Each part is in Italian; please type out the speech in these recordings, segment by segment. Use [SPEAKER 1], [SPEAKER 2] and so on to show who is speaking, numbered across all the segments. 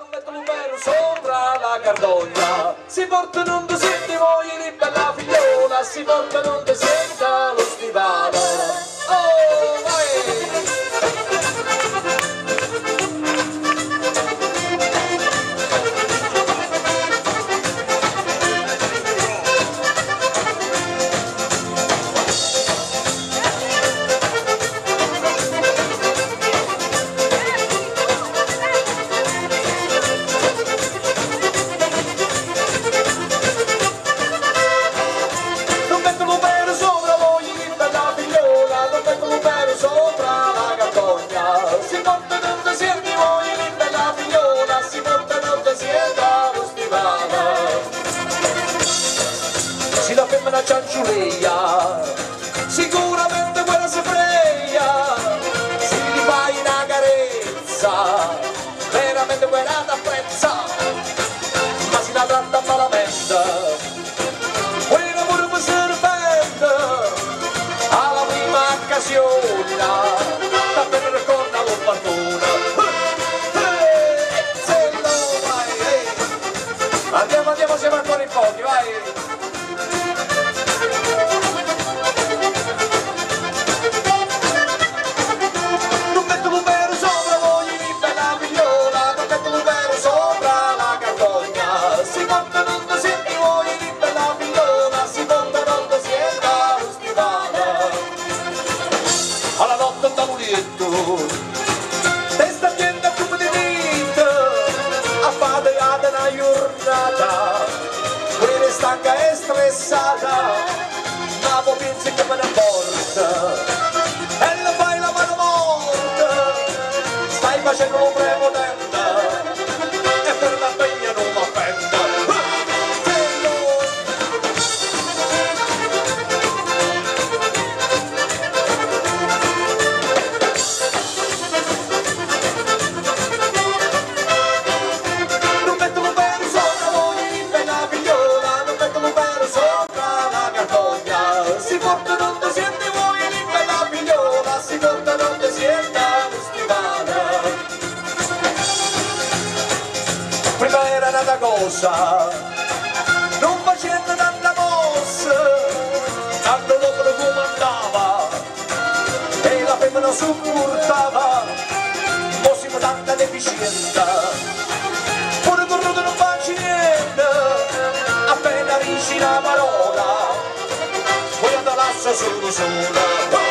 [SPEAKER 1] un letto sopra la cardogna si porta portano onde sette moglie di bella figliola si porta non ti senta lo stivale oh! I'm not a chance to pensi che me ne porta e lo fai la mano morta. Stai facendo un prepotente mossa non facendo tanta mossa tanto dopo lo comandava e la femmina supportava. Fossimo tanta deficienza pure con rudo non niente appena vinci la parola quella da lassa solo sola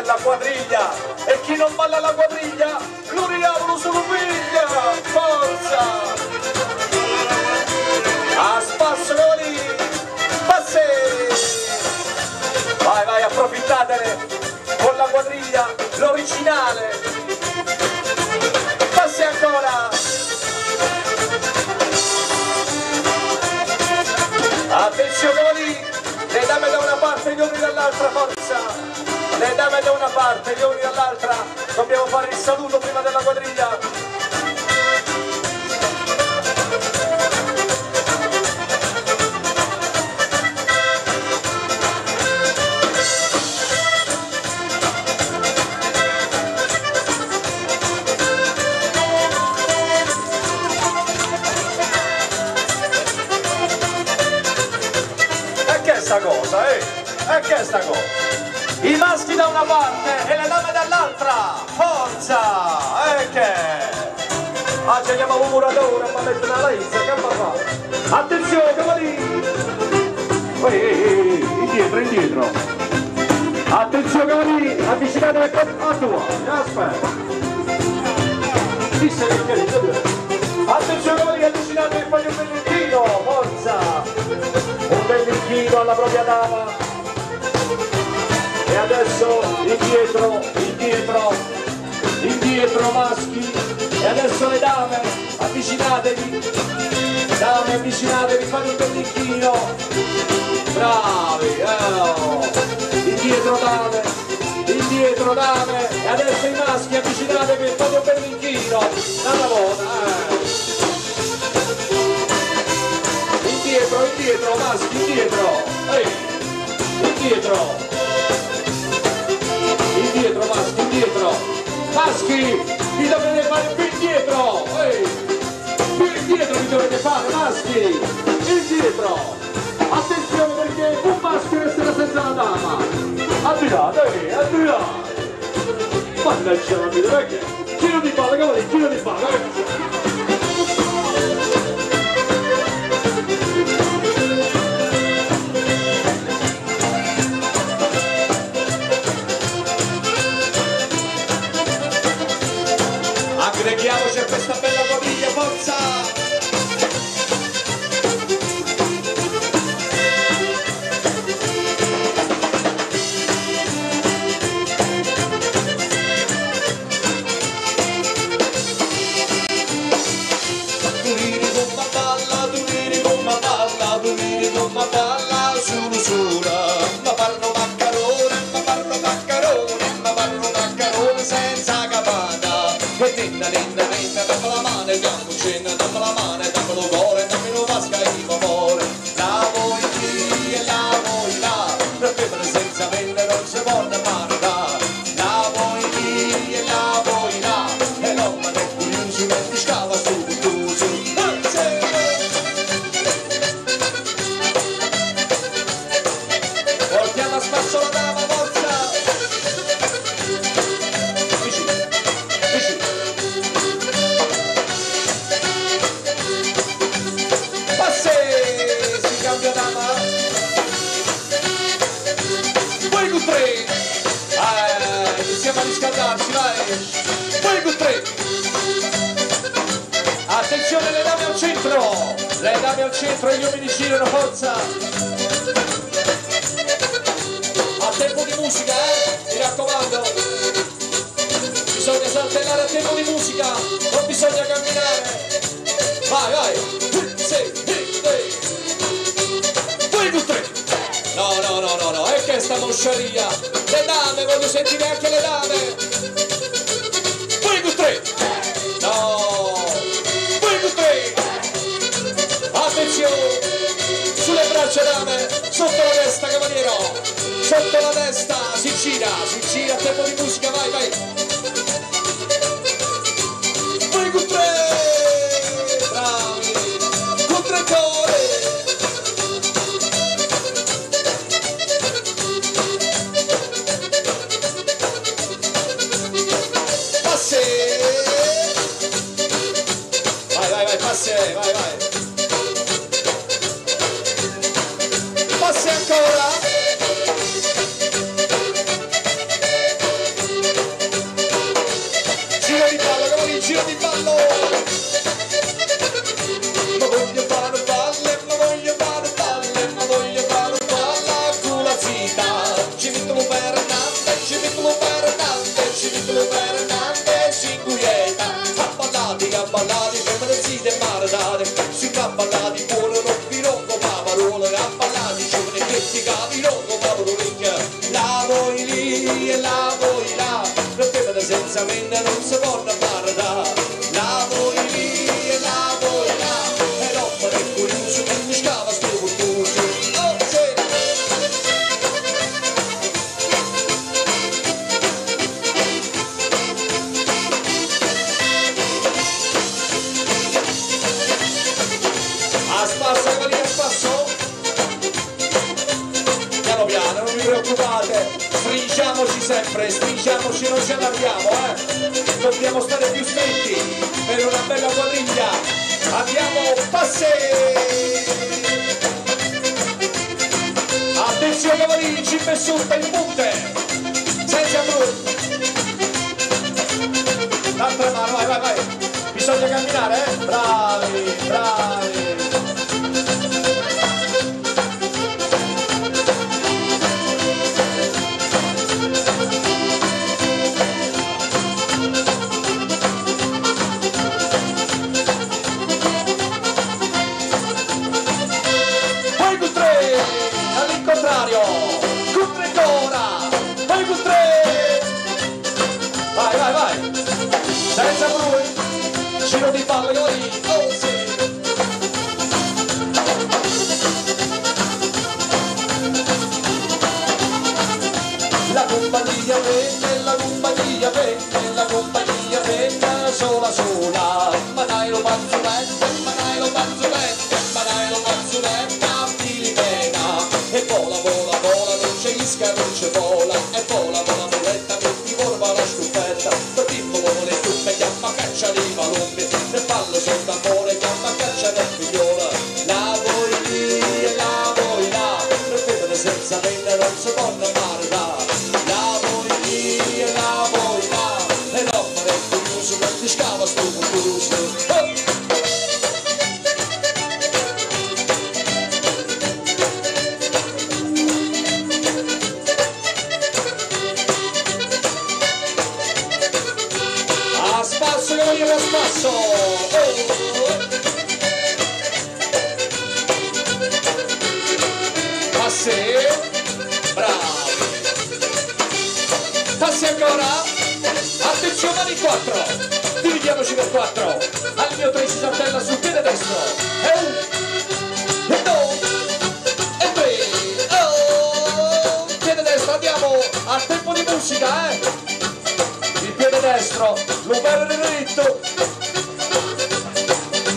[SPEAKER 1] della quadriglia. E chi non balla la quadriglia lo diavolo sulla piglia forza! A spasso lì passeri vai vai approfittatene con la quadriglia l'originale. Passi ancora. Attenzione lì le dame da una parte e gli uomini dall'altra forza le dame da una parte, gli uomini dall'altra, dobbiamo fare il saluto prima. Un muratore, ma mette una laizza, che fa? Attenzione, cavalini! Ehi, ehi, indietro, indietro! Attenzione, cavalini, avvicinatevi a tua! Aspetta! Attenzione, cavalini, avvicinatevi a fare un bellino, forza! Un bellino alla propria dama! e adesso indietro, indietro, indietro maschi e adesso le dame, avvicinatevi, dame avvicinatevi, fate un pellicchino, bravi, eh. indietro dame, indietro dame. E adesso i maschi avvicinatevi fate un pellicchino, una volta, eh. indietro, indietro maschi, indietro, Ehi. indietro, indietro maschi, indietro, maschi, vi dovete fare più indietro, Ehi. più indietro vi dovete fare, maschi, indietro, attenzione perché un maschio resterà senza la dama, al di là, dai, al di là, mannaggia la vita, perché, giro di palla, cavoli, giro di palla, eh. time. Riscaldarci, vai. Poi tre. Attenzione, le dame al centro. Le dame al centro e gli uomini girano, forza. A tempo di musica, eh? Mi raccomando. Bisogna saltellare a tempo di musica, non bisogna camminare. Vai, vai. Sì. No, no, no, no, no, è che sta mosceria. Le dame, voglio sentire anche le dame. Due, tre. No. Due, due, tre. Attenzione. Sulle braccia dame, sotto la testa cavaliero, sotto la testa, si gira, si gira tempo di musica, vai. Vai sustainable divisione in quattro. Dividiamoci per quattro. Al mio 3 si saltella sul piede destro. E un e due e tre oh piede destro andiamo a tempo di musica eh. Il piede destro lo bello di dritto.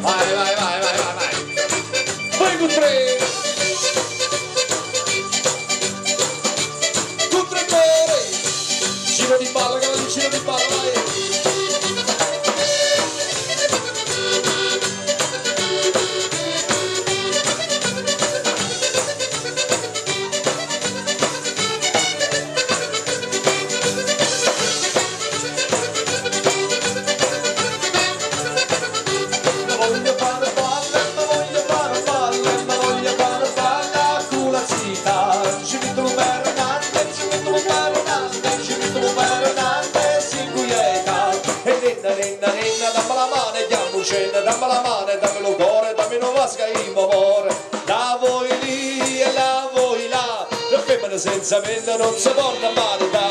[SPEAKER 1] Vai vai vai vai vai vai. Vai con tre con tre cuore. Giro di palla se porta a barda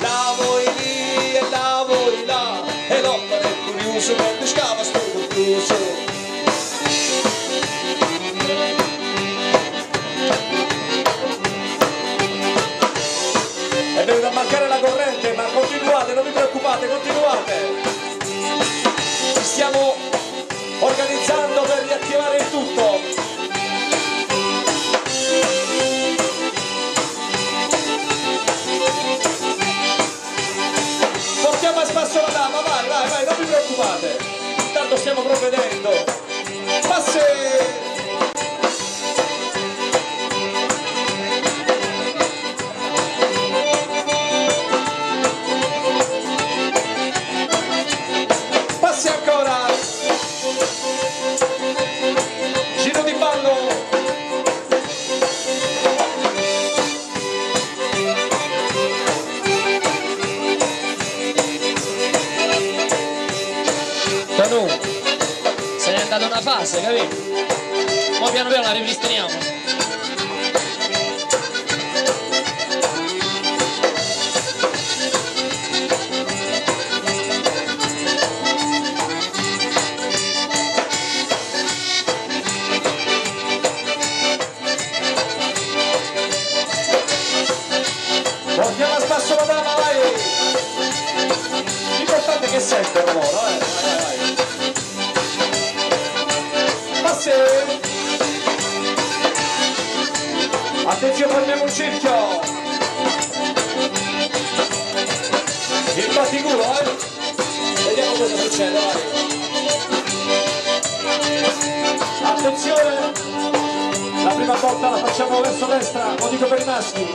[SPEAKER 1] lavo lì e lavo e là. E l'opera è curioso quando scava sto concluso
[SPEAKER 2] possiamo provvedere. piano piano la ripristiniamo.
[SPEAKER 1] Portiamo a spasso la dama! L'importante è che sente il rumore, eh. vai, vai, vai! Passi! Attenzione, formiamo un cerchio! Il batticulo, eh! Vediamo cosa succede, vai! Attenzione! La prima volta la facciamo verso destra, lo dico per i maschi!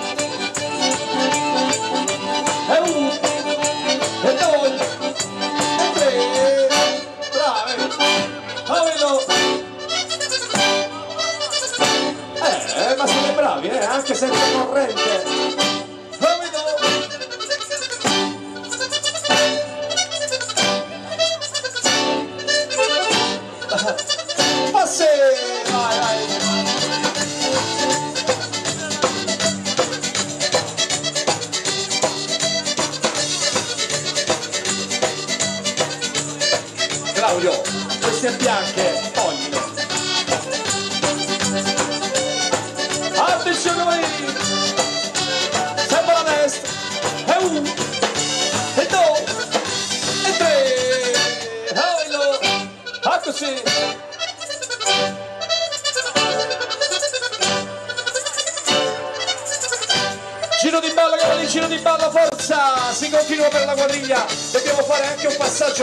[SPEAKER 1] E uno! Anche senza corrente. Vai! Claudio, queste bianche,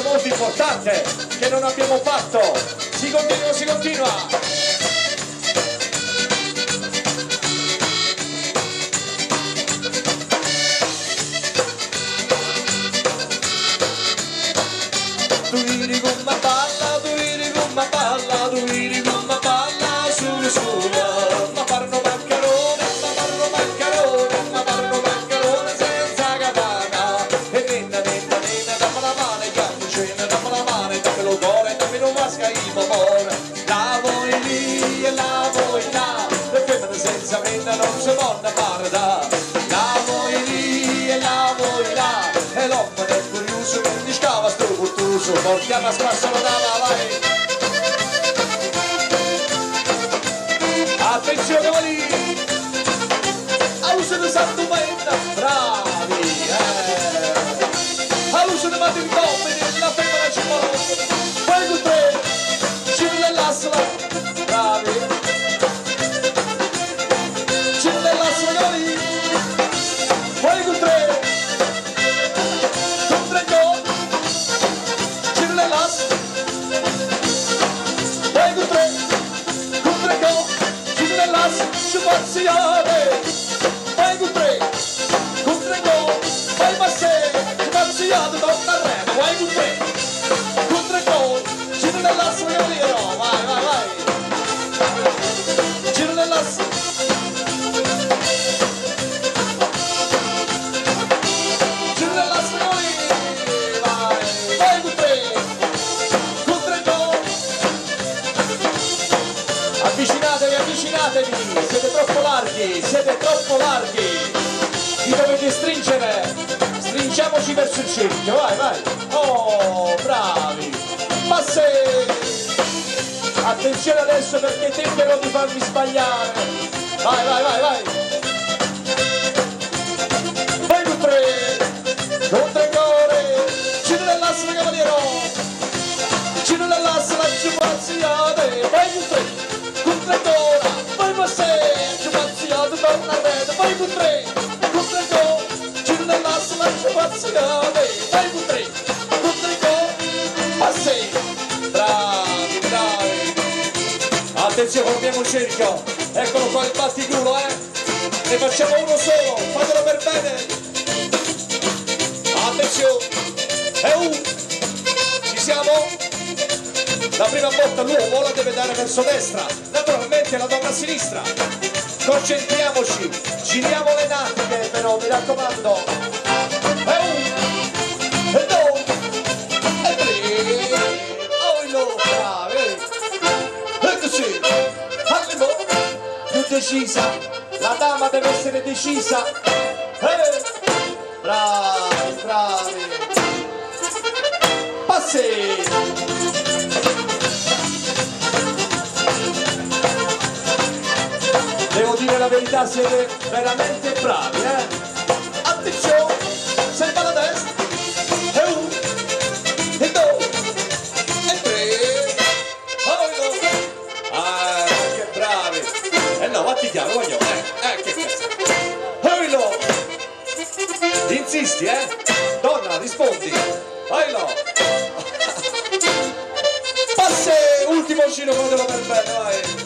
[SPEAKER 1] molto importante che non abbiamo fatto. Si continua, si continua. Curtuso, portiamo a spasso stringiamoci verso il cerchio, vai, vai. Oh, bravi. Ma se... Attenzione adesso perché tenterò di farmi sbagliare. Vai, vai, vai, vai. Vai con tre, con tre gore, Ciro dell'Asso cavaliero, Ciro dell'Asso la giumazziate, vai con tre, Attenzione, formiamo un cerchio, eccolo qua il batticulo, eh. Ne facciamo uno solo, fatelo per bene. Attenzione, e un, ci siamo? La prima volta l'uomo la deve dare verso destra, naturalmente la donna a sinistra. Concentriamoci, giriamo le natiche però, mi raccomando. Più decisa, la dama deve essere decisa. Eh, bravi, bravi. Passi. Devo dire la verità, siete veramente bravi, eh? Eh, eh, no. Donna, rispondi. Vai là. Passe, ultimo giro, fatelo per bene, vai.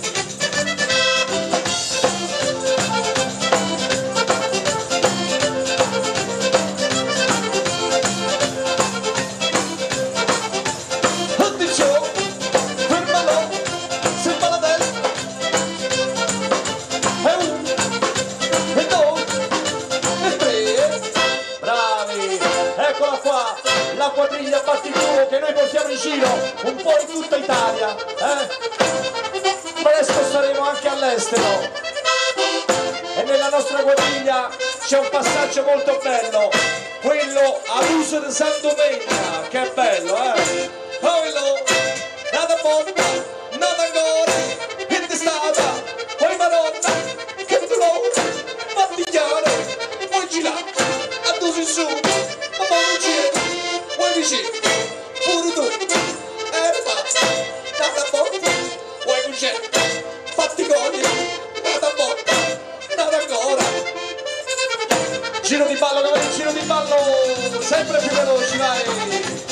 [SPEAKER 1] All'uso di più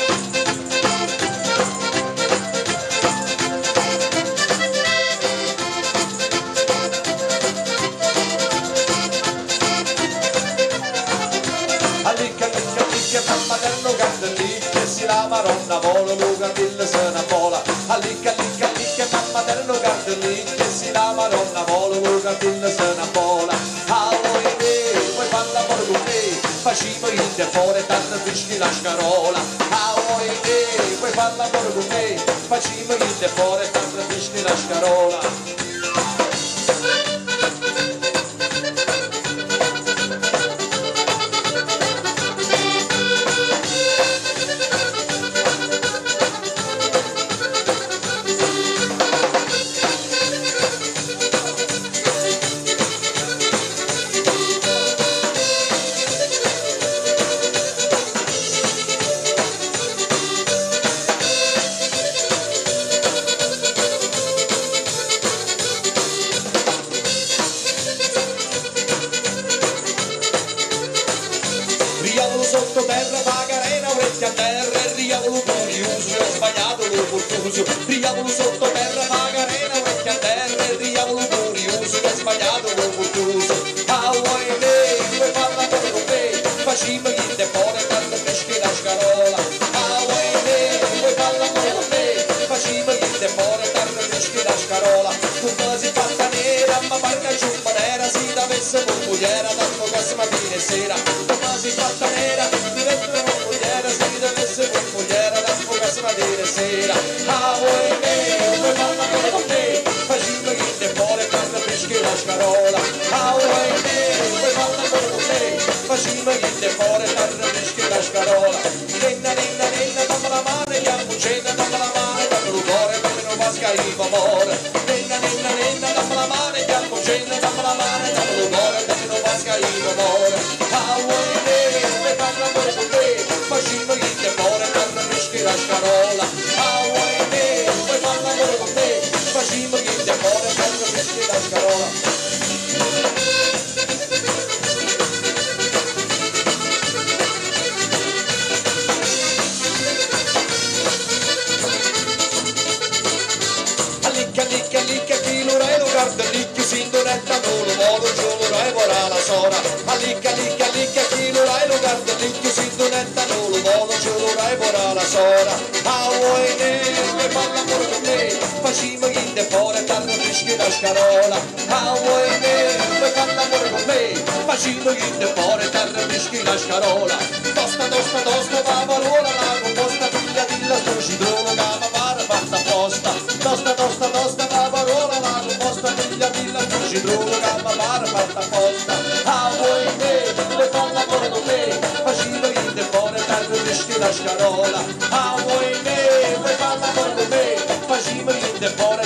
[SPEAKER 1] Facciamo il fuori, tanto fischi la scarola. Allora, vuoi farla fuori con me? Facciamo il fuori, tanto fischi la scarola. E sera. Ah, vuoi me, vuoi farla pure con me, facciamo il depone, tanto peschi la scarola. Ah, vuoi me, vuoi farla pure con me, facciamo il depone, tanto peschi la scarola. Nenna, nenna, nenna, dammi la mano, e chiamo cena, dammi la mano, dammi il cuore, dammi lo vasca il amore. Nenna, nenna, nenna, dammi la mano, e chiamo cena, dammi la mano, dammi il cuore, dammi lo vasca il amore. Ah, vuoi me, vuoi farla pure con me, vorrà la sora. Allicca, allicca, allicca, chi lo re lo guarda, allicca, si donetta, non lo vuole, giù lo re vorrà la sora. Ah, vuoi ne, vuoi parla pure con me, facciamo il depore, tanto fischi la scarola. Ah, vuoi ne, vuoi parla pure con me, facciamo il depore, tanto fischi la scarola. Tosta, tosta, tosta, va parola, la composta, la scarola. Ah, vuoi me, vuoi farla pure con me, facciamo il depore,